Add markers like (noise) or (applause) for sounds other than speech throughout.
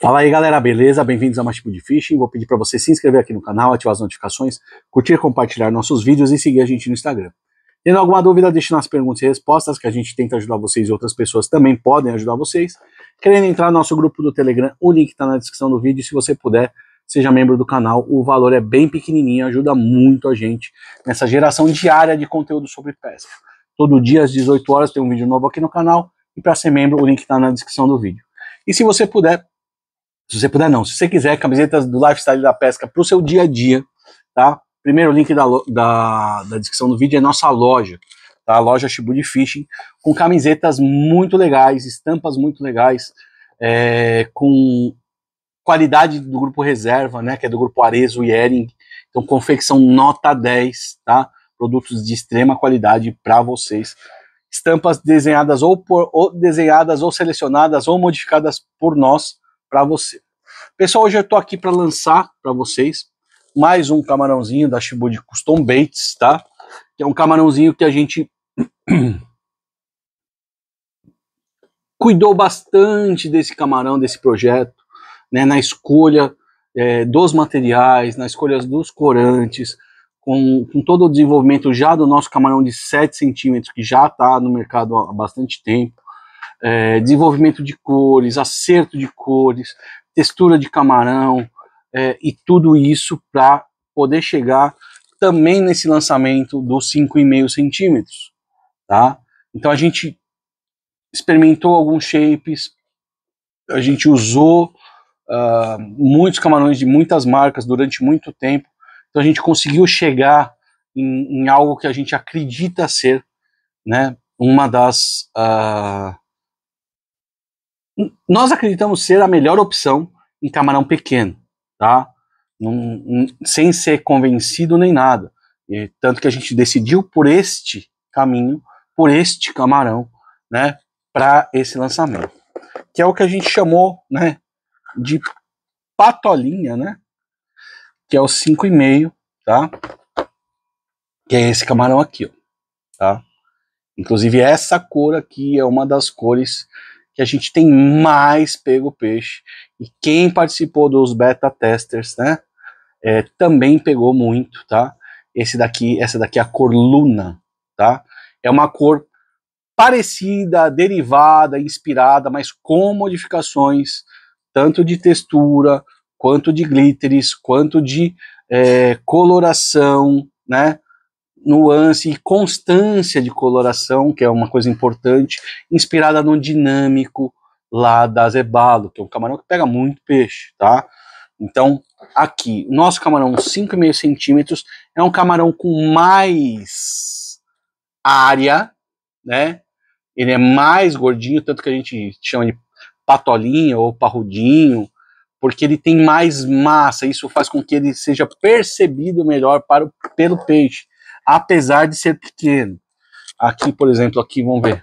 Fala aí galera, beleza? Bem-vindos a mais tipo de fishing. Vou pedir para você se inscrever aqui no canal, ativar as notificações, curtir, compartilhar nossos vídeos e seguir a gente no Instagram. Tendo alguma dúvida, deixe nas perguntas e respostas que a gente tenta ajudar vocês e outras pessoas também podem ajudar vocês. Querendo entrar no nosso grupo do Telegram, o link está na descrição do vídeo. Se você puder, seja membro do canal. O valor é bem pequenininho, ajuda muito a gente nessa geração diária de conteúdo sobre pesca. Todo dia às 18 horas tem um vídeo novo aqui no canal e para ser membro, o link está na descrição do vídeo. E se você puder, se você puder não, se você quiser camisetas do Lifestyle da Pesca para o seu dia a dia, tá? Primeiro link da, da, da, descrição do vídeo é nossa loja, tá? A loja Shibudi Fishing, com camisetas muito legais, estampas muito legais, é, com qualidade do grupo reserva, né? Que é do grupo Arezo e Ering. Então, confecção nota 10, tá? Produtos de extrema qualidade para vocês. Estampas desenhadas ou, por, ou desenhadas ou selecionadas ou modificadas por nós para você. Pessoal, hoje eu estou aqui para lançar para vocês mais um camarãozinho da Shibud Custom Baits, tá? Que é um camarãozinho que a gente (clears throat) cuidou bastante desse camarão, desse projeto, né? Na escolha é, dos materiais, na escolha dos corantes, com, com, todo o desenvolvimento já do nosso camarão de 7 centímetros, que já está no mercado há bastante tempo, é, desenvolvimento de cores, acerto de cores, textura de camarão é, e tudo isso para poder chegar também nesse lançamento dos 5,5 centímetros, tá? Então a gente experimentou alguns shapes, a gente usou uh, muitos camarões de muitas marcas durante muito tempo, então a gente conseguiu chegar em, em algo que a gente acredita ser, né, uma das uh, nós acreditamos ser a melhor opção em camarão pequeno, tá? Num, sem ser convencido nem nada. E, tanto que a gente decidiu por este caminho, por este camarão, né, para esse lançamento. Que é o que a gente chamou, né, de patolinha, né? Que é o 5,5, tá? Que é esse camarão aqui, ó, tá? Inclusive essa cor aqui é uma das cores que a gente tem mais pego peixe. E quem participou dos beta testers, né, é, também pegou muito, tá? Esse daqui, essa daqui é a cor Luna, tá? É uma cor parecida, derivada, inspirada, mas com modificações tanto de textura, quanto de glitteres, quanto de é, coloração, né? Nuance e constância de coloração, que é uma coisa importante, inspirada no dinâmico lá da Zebalo, que é um camarão que pega muito peixe, tá? Então, aqui, nosso camarão 5,5 centímetros é um camarão com mais área, né? Ele é mais gordinho, tanto que a gente chama de patolinho ou parrudinho, porque ele tem mais massa, isso faz com que ele seja percebido melhor para o, pelo peixe apesar de ser pequeno. Aqui, por exemplo, aqui, vamos ver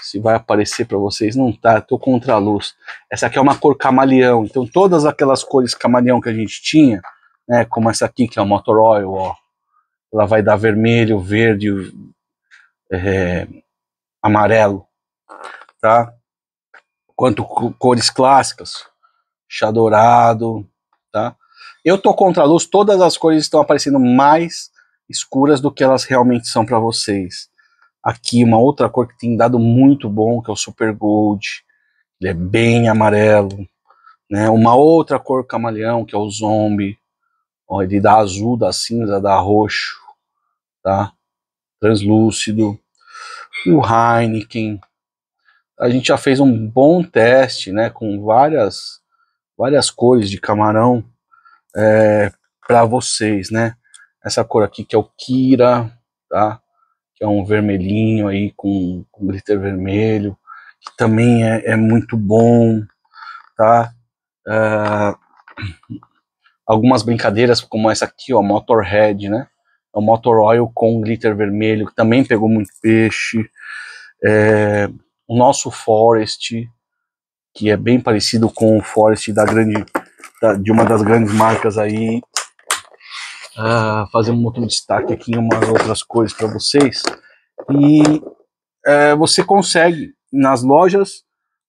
se vai aparecer para vocês. Não tá, tô contra a luz. Essa aqui é uma cor camaleão, então todas aquelas cores camaleão que a gente tinha, né, como essa aqui que é o Motor Oil, ó, ela vai dar vermelho, verde, é, amarelo, tá? Quanto cores clássicas, chá dourado, tá? Eu tô contra a luz, todas as cores estão aparecendo mais escuras do que elas realmente são para vocês. Aqui uma outra cor que tem dado muito bom, que é o Super Gold. Ele é bem amarelo. Né? Uma outra cor camaleão, que é o Zombie. Ó, ele dá azul, dá cinza, dá roxo. Tá? Translúcido. O Heineken. A gente já fez um bom teste né, com várias, várias cores de camarão é, para vocês, né? Essa cor aqui que é o Kira, tá? Que é um vermelhinho aí com, com glitter vermelho, que também é, é muito bom, tá? Uh, algumas brincadeiras como essa aqui, ó, Motorhead, né? É o Motor Oil com glitter vermelho, que também pegou muito peixe. É, o nosso Forest, que é bem parecido com o Forest da grande, da, de uma das grandes marcas aí, uh, fazer um outro destaque aqui em umas outras coisas para vocês. E uh, você consegue nas lojas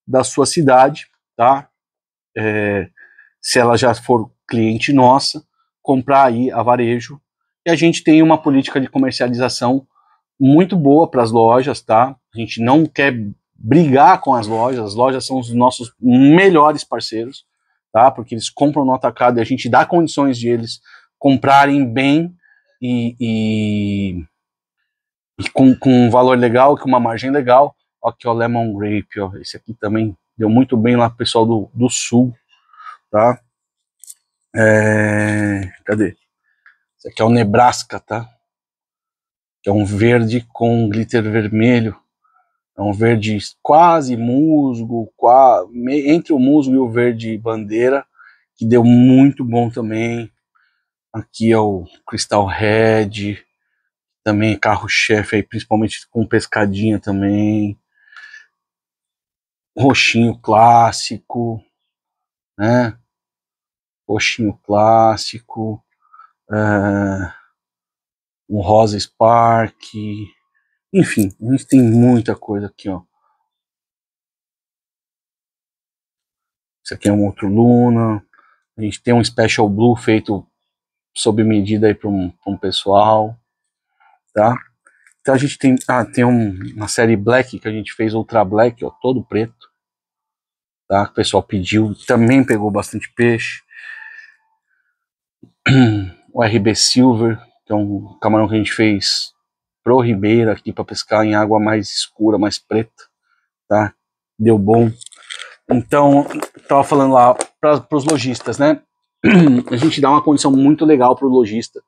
da sua cidade, tá? é, se ela já for cliente nossa, comprar aí a varejo. E a gente tem uma política de comercialização muito boa para as lojas, tá? A gente não quer brigar com as lojas, as lojas são os nossos melhores parceiros, tá? Porque eles compram no atacado e a gente dá condições de eles comprarem bem e, e, e com, com um valor legal, com uma margem legal. Aqui, ó, Lemon Grape, ó, esse aqui também deu muito bem lá pro pessoal do, do Sul, tá? É, cadê? Esse aqui é o Nebraska, tá? Que é um verde com glitter vermelho. É um verde quase musgo, quase, entre o musgo e o verde bandeira, que deu muito bom também. Aqui é o Crystal Red, também carro-chefe aí, principalmente com pescadinha também. Roxinho clássico, né? Roxinho clássico. Uh, um rosa Spark. Enfim, a gente tem muita coisa aqui, ó. Esse aqui é um outro Luna. A gente tem um Special Blue feito sob medida aí para um, um, pessoal, tá? Então a gente tem, ah, tem um, uma série Black que a gente fez Ultra Black, ó, todo preto, tá? O pessoal pediu, também pegou bastante peixe. (clears throat) O RB Silver, que é um camarão que a gente fez pro Ribeira aqui para pescar em água mais escura, mais preta, tá? Deu bom. Então, tava falando lá para os lojistas, né? (clears throat) A gente dá uma condição muito legal para o lojista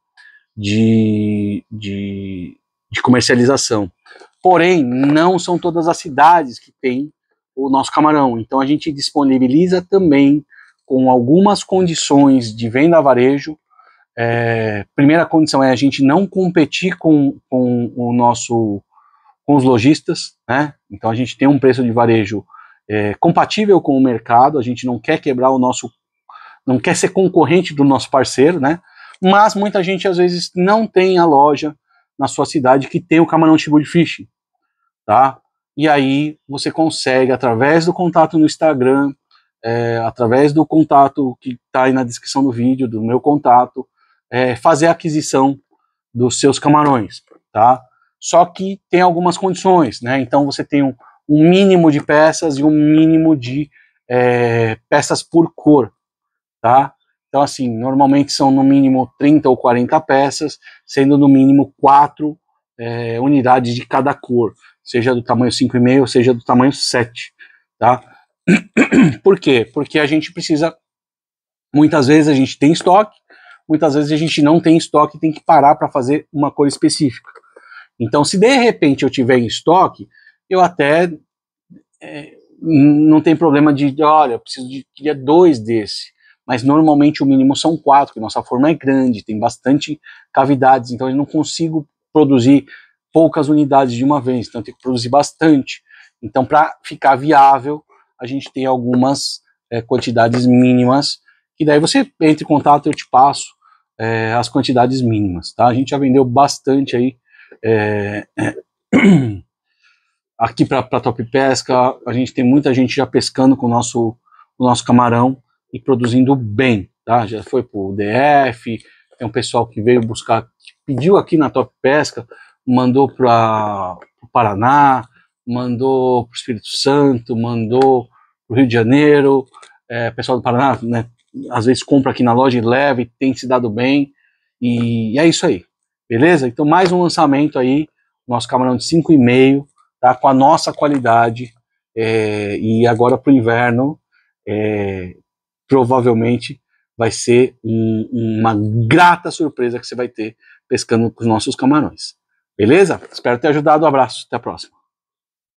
de, de, de comercialização. Porém, não são todas as cidades que têm o nosso camarão. Então, a gente disponibiliza também com algumas condições de venda a varejo é, primeira condição é a gente não competir com, com o nosso com os lojistas, né? Então a gente tem um preço de varejo é, compatível com o mercado. A gente não quer quebrar o nosso, não quer ser concorrente do nosso parceiro, né? Mas muita gente às vezes não tem a loja na sua cidade que tem o camarão tipo de fish, tá? E aí você consegue através do contato no Instagram, é, através do contato que está aí na descrição do vídeo, do meu contato, é, fazer a aquisição dos seus camarões, tá? Só que tem algumas condições, né? Então você tem um, um mínimo de peças e um mínimo de é, peças por cor, tá? Então, assim, normalmente são no mínimo 30 ou 40 peças, sendo no mínimo 4 é, unidades de cada cor, seja do tamanho 5,5 seja do tamanho 7, tá? (clears throat) Por quê? Porque a gente precisa, muitas vezes a gente tem estoque, muitas vezes a gente não tem estoque e tem que parar para fazer uma cor específica. Então, se de repente eu tiver em estoque, eu até é, não tem problema de, olha, eu preciso de queria dois desse. Mas normalmente o mínimo são quatro, porque nossa forma é grande, tem bastante cavidades, então eu não consigo produzir poucas unidades de uma vez, então tenho que produzir bastante. Então, para ficar viável, a gente tem algumas é, quantidades mínimas, que daí você entra em contato, eu te passo é, as quantidades mínimas, tá? A gente já vendeu bastante aí é, (clears throat) aqui para Top Pesca, a gente tem muita gente já pescando com o nosso, o nosso camarão e produzindo bem, tá? Já foi pro DF, tem um pessoal que veio buscar, que pediu aqui na Top Pesca, mandou para o Paraná, mandou para o Espírito Santo, mandou para o Rio de Janeiro, é, pessoal do Paraná, né, às vezes compra aqui na loja e leva e tem se dado bem. E, é isso aí, beleza? Então, mais um lançamento aí, nosso camarão de 5,5, tá? Com a nossa qualidade. É, e agora para o inverno, é, provavelmente vai ser um, uma grata surpresa que você vai ter pescando com os nossos camarões. Beleza? Espero ter ajudado. Um abraço. Até a próxima.